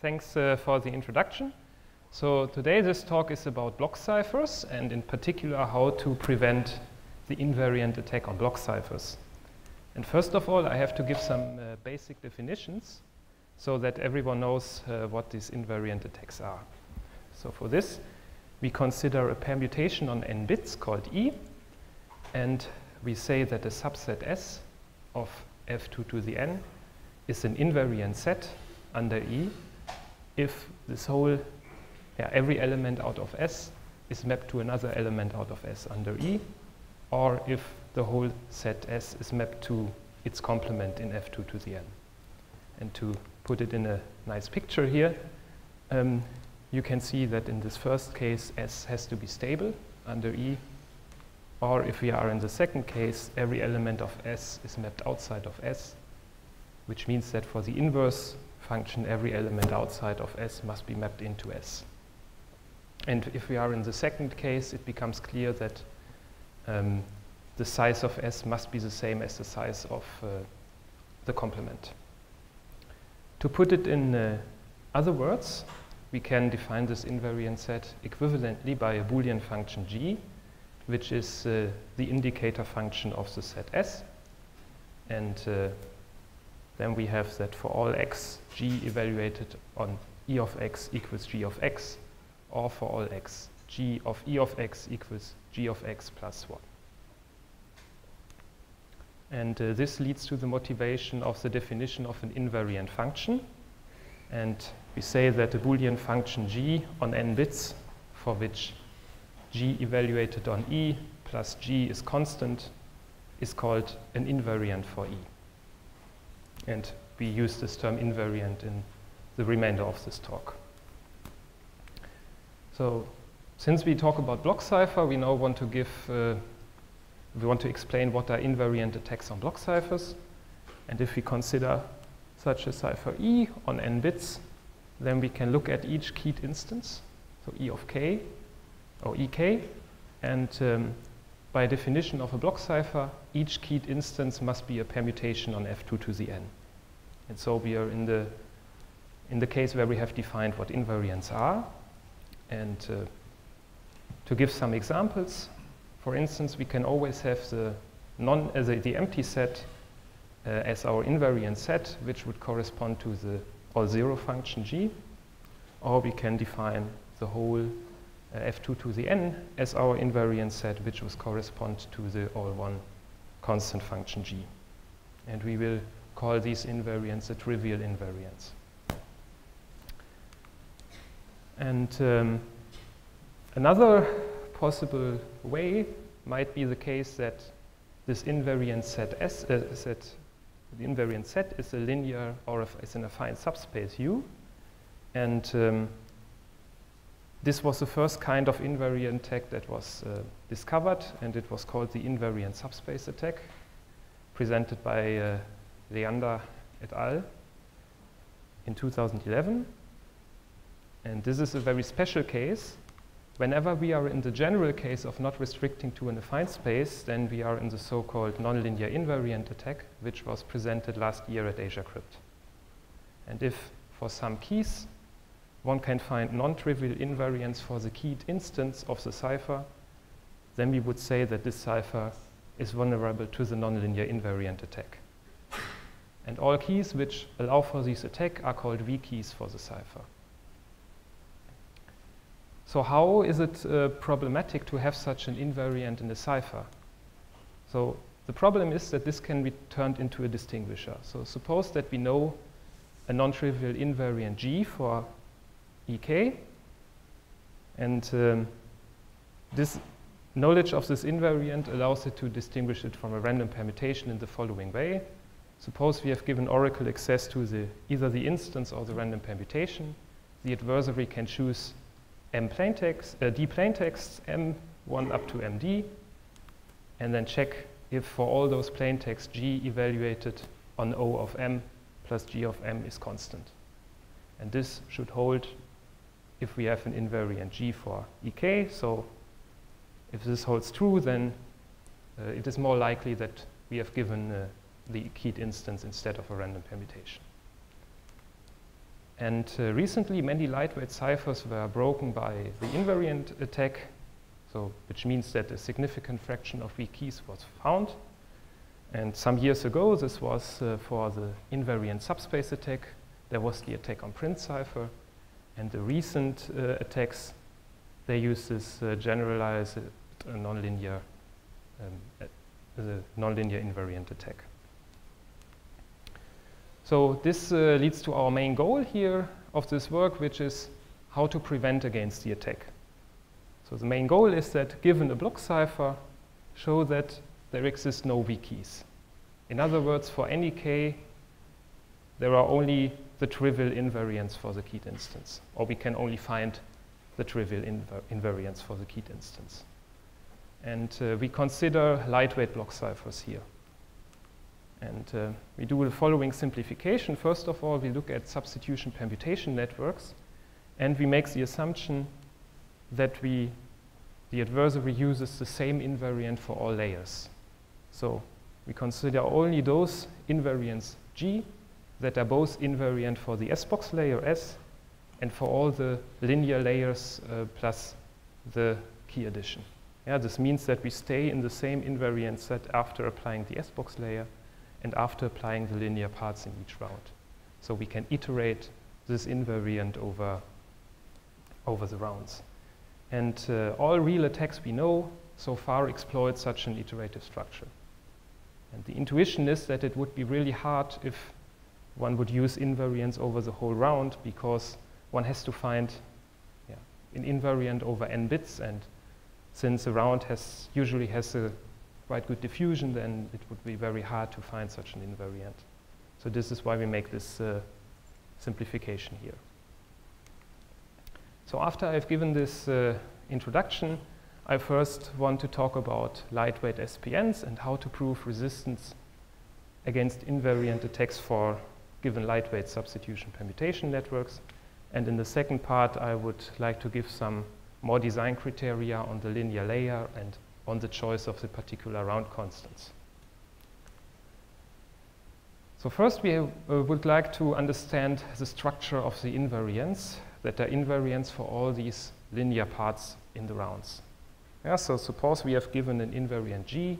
Thanks uh, for the introduction. So today this talk is about block ciphers and in particular how to prevent the invariant attack on block ciphers. And first of all, I have to give some uh, basic definitions so that everyone knows uh, what these invariant attacks are. So for this, we consider a permutation on n bits called E, and we say that a subset S of f2 to the n is an invariant set under E if this whole, yeah, every element out of S is mapped to another element out of S under E, or if the whole set S is mapped to its complement in F2 to the N. And to put it in a nice picture here, um, you can see that in this first case, S has to be stable under E, or if we are in the second case, every element of S is mapped outside of S, which means that for the inverse function, every element outside of S must be mapped into S. And if we are in the second case, it becomes clear that um, the size of S must be the same as the size of uh, the complement. To put it in uh, other words, we can define this invariant set equivalently by a Boolean function g, which is uh, the indicator function of the set S. And uh, then we have that for all x, g evaluated on e of x equals g of x, or for all x, g of e of x equals g of x plus 1. And uh, this leads to the motivation of the definition of an invariant function. And we say that a Boolean function g on n bits, for which g evaluated on e plus g is constant, is called an invariant for e. And we use this term invariant in the remainder of this talk. So since we talk about block cipher, we now want to give, uh, we want to explain what are invariant attacks on block ciphers. And if we consider such a cipher E on n bits, then we can look at each keyed instance, so E of k or EK, and um, by definition of a block cipher, each keyed instance must be a permutation on f2 to the n. And so we are in the, in the case where we have defined what invariants are. And uh, to give some examples, for instance, we can always have the, non, uh, the, the empty set uh, as our invariant set, which would correspond to the all zero function g. Or we can define the whole f2 to the n as our invariant set, which would correspond to the all one constant function g. And we will call these invariants the trivial invariants. And um, another possible way might be the case that this invariant set S, uh, set, the invariant set is a linear or is an affine subspace U. And um, this was the first kind of invariant attack that was uh, discovered, and it was called the invariant subspace attack, presented by uh, Leander et al. in 2011. And this is a very special case. Whenever we are in the general case of not restricting to an affine space, then we are in the so-called nonlinear invariant attack, which was presented last year at AsiaCrypt. And if for some keys one can find non-trivial invariants for the keyed instance of the cipher, then we would say that this cipher is vulnerable to the nonlinear invariant attack. And all keys which allow for this attack are called weak keys for the cipher. So how is it uh, problematic to have such an invariant in the cipher? So the problem is that this can be turned into a distinguisher. So suppose that we know a non-trivial invariant G for EK, and um, this knowledge of this invariant allows it to distinguish it from a random permutation in the following way. Suppose we have given Oracle access to the, either the instance or the random permutation. The adversary can choose M plaintext, uh, D plaintexts, M1 up to MD, and then check if for all those plaintexts G evaluated on O of M plus G of M is constant. And this should hold if we have an invariant G for EK. So if this holds true, then uh, it is more likely that we have given uh, the keyed instance instead of a random permutation. And uh, recently, many lightweight ciphers were broken by the invariant attack, so which means that a significant fraction of weak keys was found. And some years ago, this was uh, for the invariant subspace attack. There was the attack on PRINTcipher. And the recent uh, attacks, they use this uh, generalized uh, nonlinear, um, the nonlinear invariant attack. So this uh, leads to our main goal here of this work, which is how to prevent against the attack. So the main goal is that given a block cipher, show that there exist no weak keys. In other words, for any k, there are only the trivial invariants for the keyed instance, or we can only find the trivial inv invariants for the keyed instance. And uh, we consider lightweight block ciphers here. And uh, we do the following simplification. First of all, we look at substitution permutation networks, and we make the assumption that we, the adversary uses the same invariant for all layers. So we consider only those invariants G that are both invariant for the S-box layer S and for all the linear layers uh, plus the key addition. Yeah, this means that we stay in the same invariant set after applying the S-box layer and after applying the linear parts in each round. So we can iterate this invariant over, over the rounds. And uh, all real attacks we know so far exploit such an iterative structure. And the intuition is that it would be really hard if one would use invariants over the whole round because one has to find yeah, an invariant over n bits and since a round has usually has a quite good diffusion, then it would be very hard to find such an invariant. So this is why we make this uh, simplification here. So after I've given this uh, introduction, I first want to talk about lightweight SPNs and how to prove resistance against invariant attacks for given lightweight substitution permutation networks. And in the second part, I would like to give some more design criteria on the linear layer and on the choice of the particular round constants. So first we uh, would like to understand the structure of the invariants, that are invariants for all these linear parts in the rounds. Yeah, so suppose we have given an invariant G,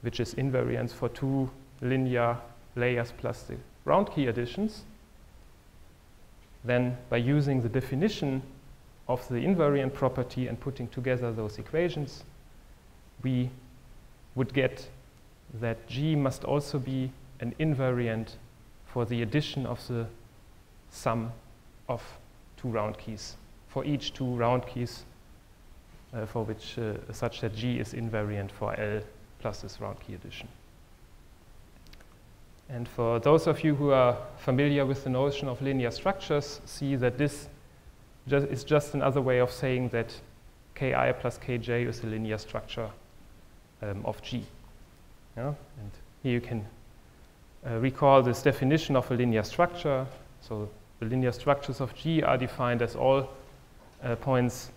which is invariant for two linear layers plus the round key additions. Then by using the definition of the invariant property and putting together those equations, we would get that G must also be an invariant for the addition of the sum of two round keys, for each two round keys uh, for which uh, such that G is invariant for L plus this round key addition. And for those of you who are familiar with the notion of linear structures, see that this is just another way of saying that Ki plus Kj is a linear structure um, of G. Yeah? And here you can uh, recall this definition of a linear structure. So the linear structures of G are defined as all uh, points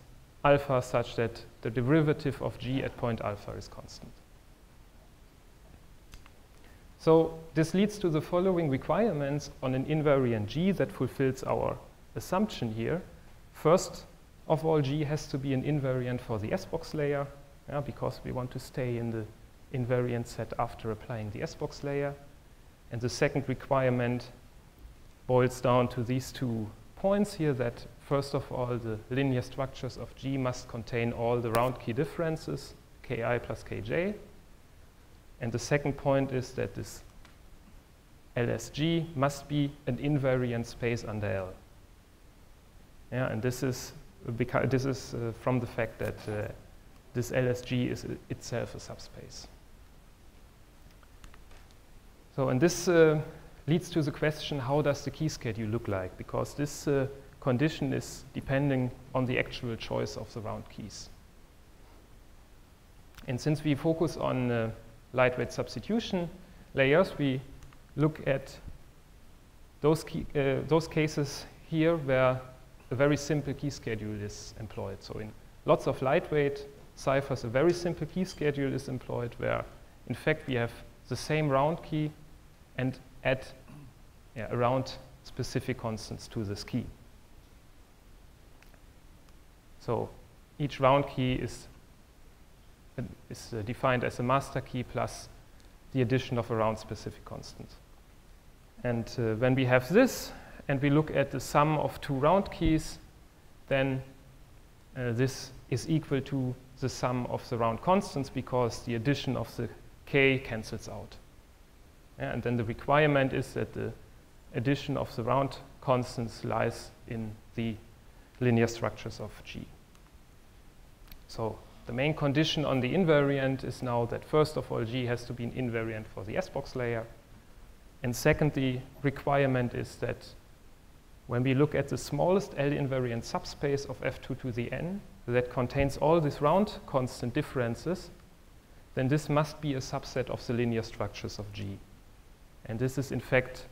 alpha such that the derivative of G at point alpha is constant. So this leads to the following requirements on an invariant G that fulfills our assumption here. First of all, G has to be an invariant for the S-box layer yeah, because we want to stay in the invariant set after applying the S-box layer. And the second requirement boils down to these two points here that first of all the linear structures of G must contain all the round key differences, Ki plus Kj. And the second point is that this LSG must be an invariant space under L. Yeah, and this is, because this is uh, from the fact that uh, this LSG is itself a subspace. So, and this uh, leads to the question, how does the key schedule look like? Because this uh, condition is depending on the actual choice of the round keys. And since we focus on uh, lightweight substitution layers, we look at those, key, uh, those cases here where a very simple key schedule is employed. So in lots of lightweight ciphers, a very simple key schedule is employed where, in fact, we have the same round key and add yeah, around specific constants to this key. So each round key is, is uh, defined as a master key plus the addition of a round specific constant. And uh, when we have this and we look at the sum of two round keys, then uh, this is equal to the sum of the round constants because the addition of the k cancels out. Yeah, and then the requirement is that the addition of the round constants lies in the linear structures of G. So the main condition on the invariant is now that first of all G has to be an invariant for the S-box layer. And second, the requirement is that when we look at the smallest L invariant subspace of F2 to the n that contains all these round constant differences, then this must be a subset of the linear structures of G. And this is in fact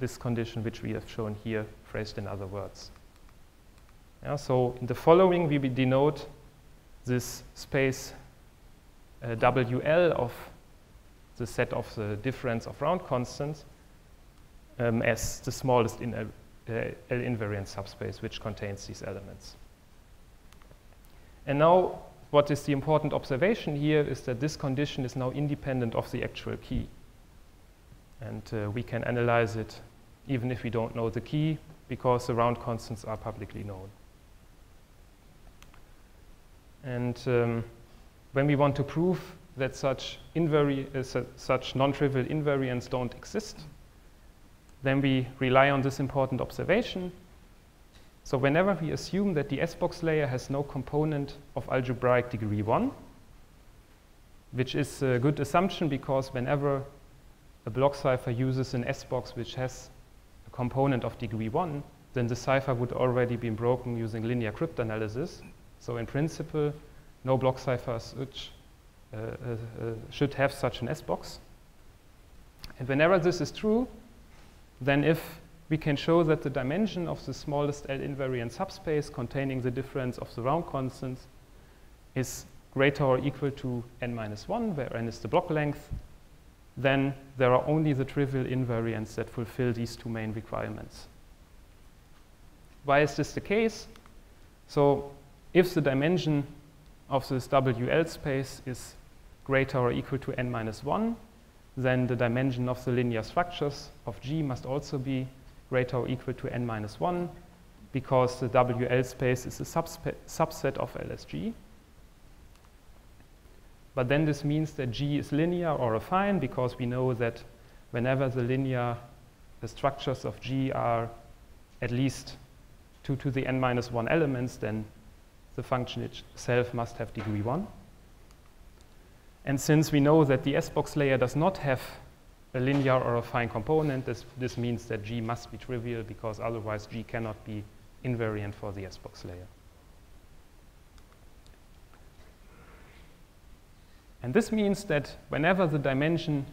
this condition which we have shown here, phrased in other words. Yeah, so in the following, we denote this space uh, WL of the set of the difference of round constants um, as the smallest in a, uh, L invariant subspace which contains these elements. And now what is the important observation here is that this condition is now independent of the actual key. And uh, we can analyze it even if we don't know the key because the round constants are publicly known. And um, when we want to prove that such, uh, su such non-trivial invariants don't exist, then we rely on this important observation. So whenever we assume that the S-box layer has no component of algebraic degree 1, which is a good assumption because whenever a block cipher uses an S-box which has a component of degree 1, then the cipher would already be broken using linear cryptanalysis. So in principle, no block ciphers which, uh, uh, should have such an S-box. And whenever this is true, then if we can show that the dimension of the smallest L invariant subspace containing the difference of the round constants is greater or equal to n minus 1, where n is the block length, then there are only the trivial invariants that fulfill these two main requirements. Why is this the case? So if the dimension of this WL space is greater or equal to n minus 1, then the dimension of the linear structures of G must also be greater or equal to n minus 1 because the WL space is a subset of LSG. But then this means that G is linear or affine because we know that whenever the linear the structures of G are at least 2 to the n minus 1 elements, then the function itself must have degree 1. And since we know that the S-box layer does not have a linear or affine component, this, this means that G must be trivial because otherwise G cannot be invariant for the S-box layer. And this means that whenever the dimension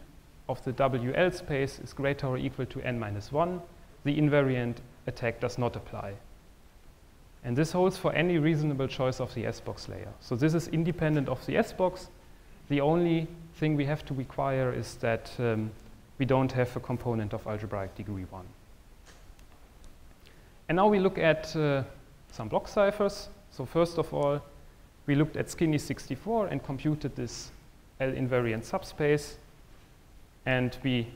of the WL space is greater or equal to n minus 1, the invariant attack does not apply. And this holds for any reasonable choice of the S-box layer. So this is independent of the S-box. The only thing we have to require is that um, we don't have a component of algebraic degree 1. And now we look at uh, some block ciphers. So first of all, we looked at Skinny 64 and computed this L invariant subspace. And we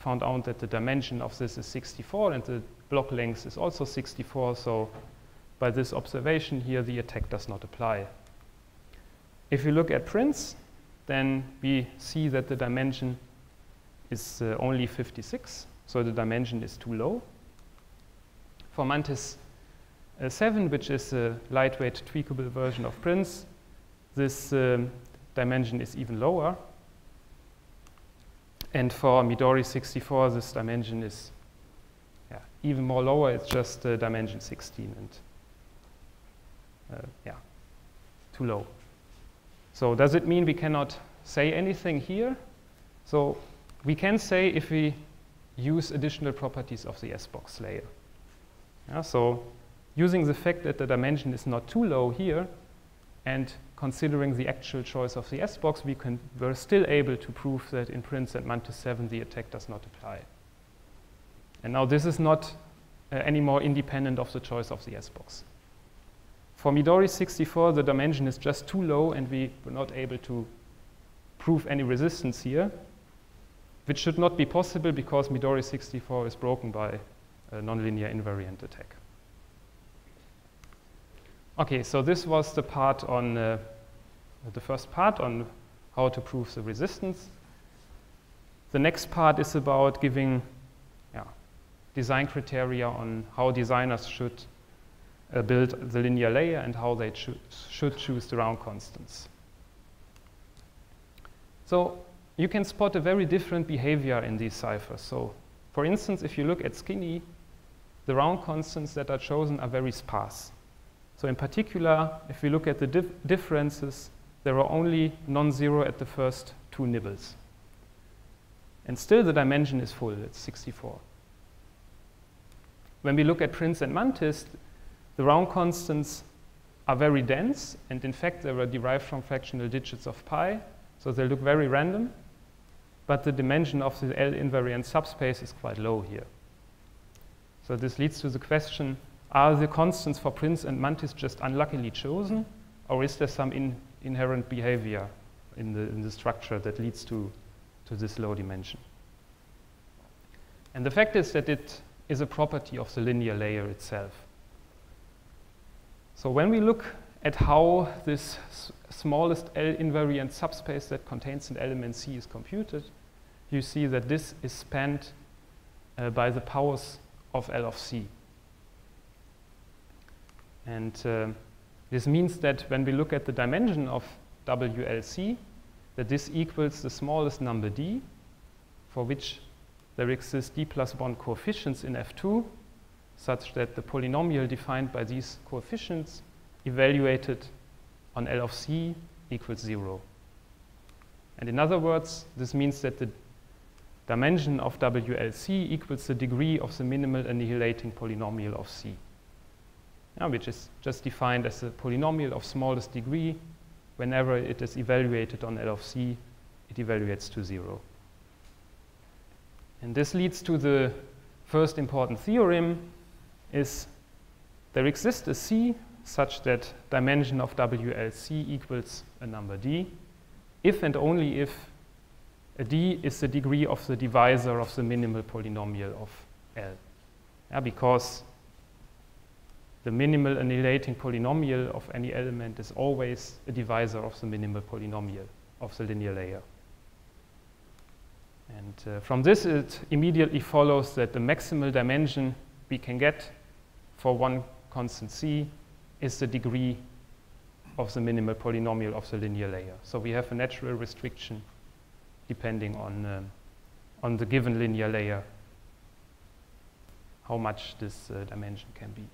found out that the dimension of this is 64 and the block length is also 64. So by this observation here, the attack does not apply. If we look at Prince, then we see that the dimension is uh, only 56, so the dimension is too low. For Mantis uh, 7, which is a lightweight tweakable version of Prince, this um, dimension is even lower. And for Midori 64, this dimension is yeah, even more lower. It's just uh, dimension 16. And yeah, too low. So does it mean we cannot say anything here? So we can say if we use additional properties of the S-box layer. Yeah, so using the fact that the dimension is not too low here and considering the actual choice of the S-box, we can, we're still able to prove that in Prince and Mantis 7 the attack does not apply. And now this is not uh, any more independent of the choice of the S-box. For Midori 64, the dimension is just too low and we were not able to prove any resistance here, which should not be possible because Midori 64 is broken by a nonlinear invariant attack. Okay, so this was the part on uh, the first part on how to prove the resistance. The next part is about giving yeah, design criteria on how designers should uh, build the linear layer and how they cho should choose the round constants. So you can spot a very different behavior in these ciphers. So for instance, if you look at Skinny, the round constants that are chosen are very sparse. So in particular, if we look at the dif differences, there are only non-zero at the first two nibbles. And still the dimension is full, it's 64. When we look at Prince and Mantis, the round constants are very dense, and in fact they were derived from fractional digits of pi, so they look very random, but the dimension of the L invariant subspace is quite low here. So this leads to the question, are the constants for Prince and Mantis just unluckily chosen, or is there some in inherent behavior in the, in the structure that leads to, to this low dimension? And the fact is that it is a property of the linear layer itself. So when we look at how this smallest L invariant subspace that contains an element C is computed, you see that this is spanned uh, by the powers of L of C. And uh, this means that when we look at the dimension of WLC, that this equals the smallest number d, for which there exist d plus 1 coefficients in F2, such that the polynomial defined by these coefficients evaluated on L of C equals 0. And in other words, this means that the dimension of WLC equals the degree of the minimal annihilating polynomial of C yeah, which is just defined as a polynomial of smallest degree. Whenever it is evaluated on L of C, it evaluates to zero. And this leads to the first important theorem is there exists a C such that dimension of WLC equals a number D if and only if a D is the degree of the divisor of the minimal polynomial of L. Yeah, because the minimal annihilating polynomial of any element is always a divisor of the minimal polynomial of the linear layer. And uh, from this, it immediately follows that the maximal dimension we can get for one constant c is the degree of the minimal polynomial of the linear layer. So we have a natural restriction depending on, um, on the given linear layer, how much this uh, dimension can be.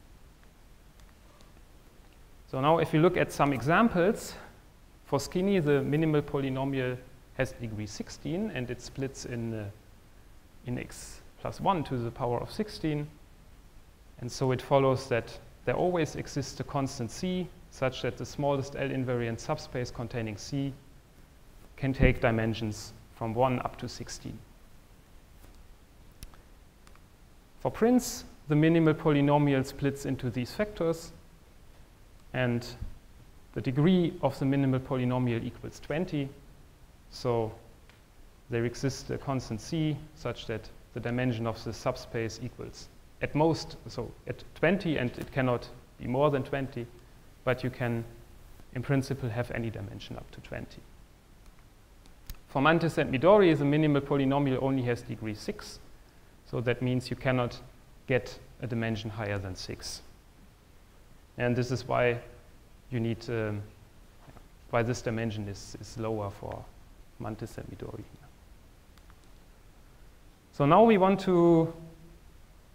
So now if you look at some examples, for Skinny, the minimal polynomial has degree 16, and it splits in, uh, in x plus 1 to the power of 16. And so it follows that there always exists a constant c such that the smallest L invariant subspace containing c can take dimensions from 1 up to 16. For Prince, the minimal polynomial splits into these factors, and the degree of the minimal polynomial equals 20. So there exists a constant c such that the dimension of the subspace equals at most, so at 20, and it cannot be more than 20, but you can, in principle, have any dimension up to 20. For Mantis and Midori, the minimal polynomial only has degree 6, so that means you cannot get a dimension higher than 6. And this is why you need, um, why this dimension is, is lower for Mantis and Midori. So now we want to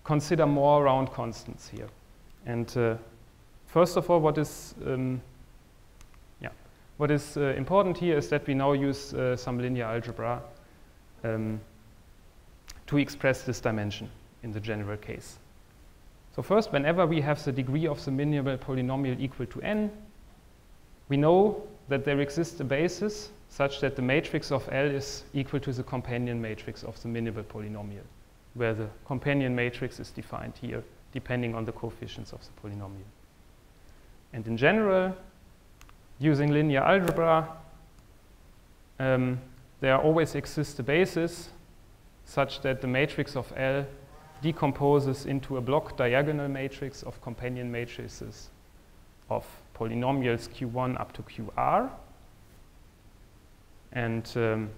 consider more round constants here. And uh, first of all, what is, um, yeah, what is uh, important here is that we now use uh, some linear algebra um, to express this dimension in the general case. So first, whenever we have the degree of the minimal polynomial equal to n, we know that there exists a basis such that the matrix of L is equal to the companion matrix of the minimal polynomial. Where the companion matrix is defined here, depending on the coefficients of the polynomial. And in general, using linear algebra, um, there always exists a basis such that the matrix of L decomposes into a block diagonal matrix of companion matrices of polynomials q1 up to qr. And um,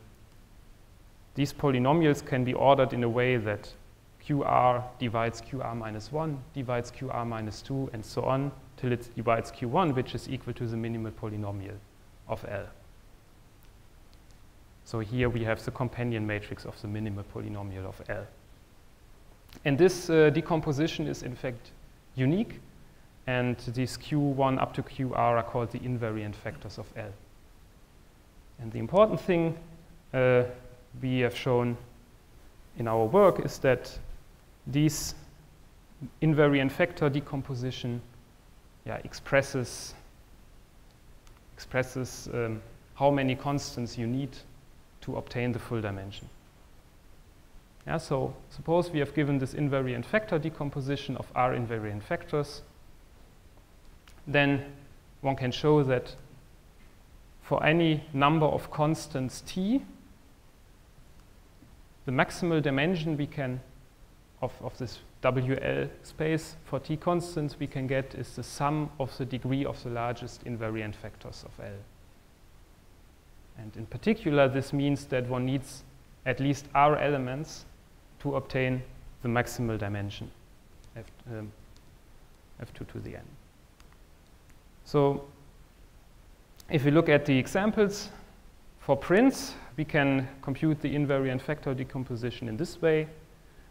these polynomials can be ordered in a way that qr divides qr minus 1, divides qr minus 2, and so on, till it divides q1, which is equal to the minimal polynomial of L. So here we have the companion matrix of the minimal polynomial of L. And this uh, decomposition is in fact unique, and these Q1 up to QR are called the invariant factors of L. And the important thing uh, we have shown in our work is that these invariant factor decomposition yeah, expresses, expresses um, how many constants you need to obtain the full dimension. Yeah, so suppose we have given this invariant factor decomposition of R invariant factors, then one can show that for any number of constants t, the maximal dimension we can of, of this WL space for t constants we can get is the sum of the degree of the largest invariant factors of L. And in particular, this means that one needs at least R elements to obtain the maximal dimension, F, um, F2 to the n. So if we look at the examples, for Prince, we can compute the invariant factor decomposition in this way,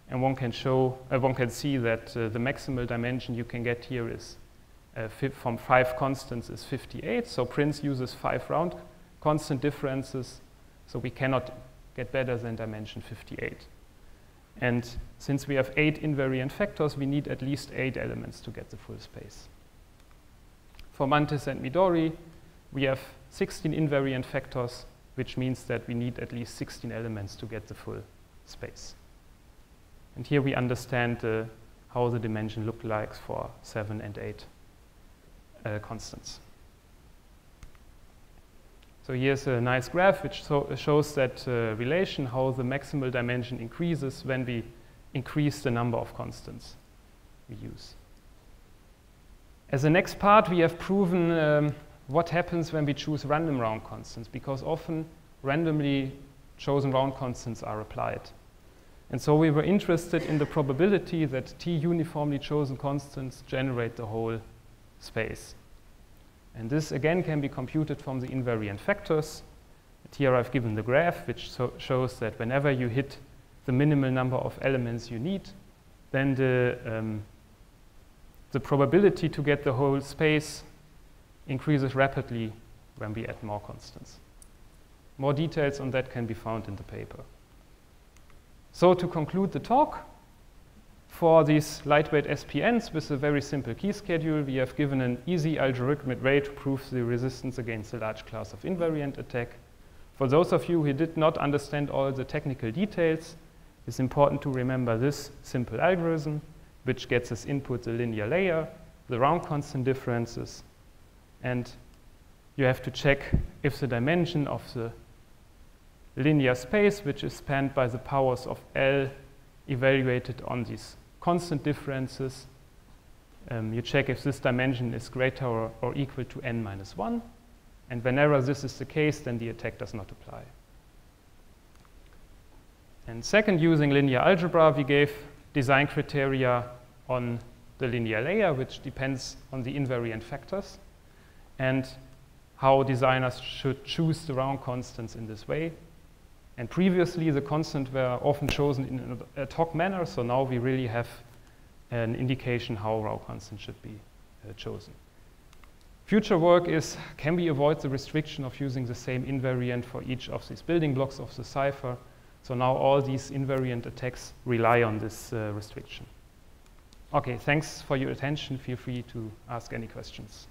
and one can show, uh, one can see that uh, the maximal dimension you can get here is uh, from five constants is 58. So Prince uses five round constant differences, so we cannot get better than dimension 58. And since we have eight invariant factors, we need at least eight elements to get the full space. For Mantis and Midori, we have 16 invariant factors, which means that we need at least 16 elements to get the full space. And here we understand uh, how the dimension look like for 7 and 8 uh, constants. So here's a nice graph which so shows that uh, relation, how the maximal dimension increases when we increase the number of constants we use. As the next part, we have proven um, what happens when we choose random round constants, because often randomly chosen round constants are applied. And so we were interested in the probability that t uniformly chosen constants generate the whole space. And this again can be computed from the invariant factors. Here I've given the graph, which so shows that whenever you hit the minimal number of elements you need, then the, um, the probability to get the whole space increases rapidly when we add more constants. More details on that can be found in the paper. So to conclude the talk, for these lightweight SPNs with a very simple key schedule, we have given an easy algorithmic way to prove the resistance against a large class of invariant attack. For those of you who did not understand all the technical details, it's important to remember this simple algorithm, which gets as input the linear layer, the round constant differences, and you have to check if the dimension of the linear space, which is spanned by the powers of L evaluated on these constant differences. Um, you check if this dimension is greater or, or equal to n minus 1. And whenever this is the case, then the attack does not apply. And second, using linear algebra, we gave design criteria on the linear layer, which depends on the invariant factors, and how designers should choose the round constants in this way. And previously, the constants were often chosen in an ad hoc manner, so now we really have an indication how round constants should be uh, chosen. Future work is, can we avoid the restriction of using the same invariant for each of these building blocks of the cipher? So now all these invariant attacks rely on this uh, restriction. Okay, thanks for your attention. Feel free to ask any questions.